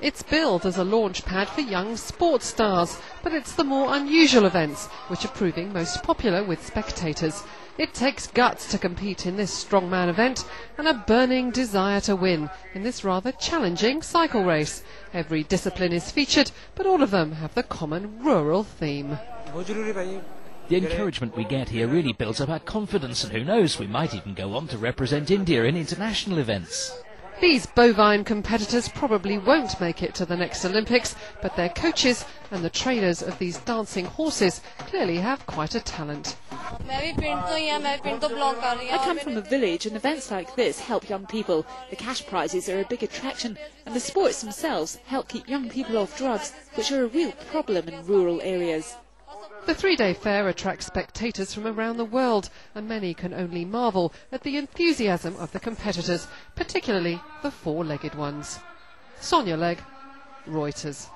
It's billed as a launch pad for young sports stars, but it's the more unusual events which are proving most popular with spectators. It takes guts to compete in this strongman event and a burning desire to win in this rather challenging cycle race. Every discipline is featured, but all of them have the common rural theme. The encouragement we get here really builds up our confidence, and who knows, we might even go on to represent India in international events. These bovine competitors probably won't make it to the next Olympics, but their coaches and the trainers of these dancing horses clearly have quite a talent. I come from a village and events like this help young people. The cash prizes are a big attraction and the sports themselves help keep young people off drugs, which are a real problem in rural areas. The three-day fair attracts spectators from around the world and many can only marvel at the enthusiasm of the competitors, particularly the four-legged ones. Sonia Legg, Reuters.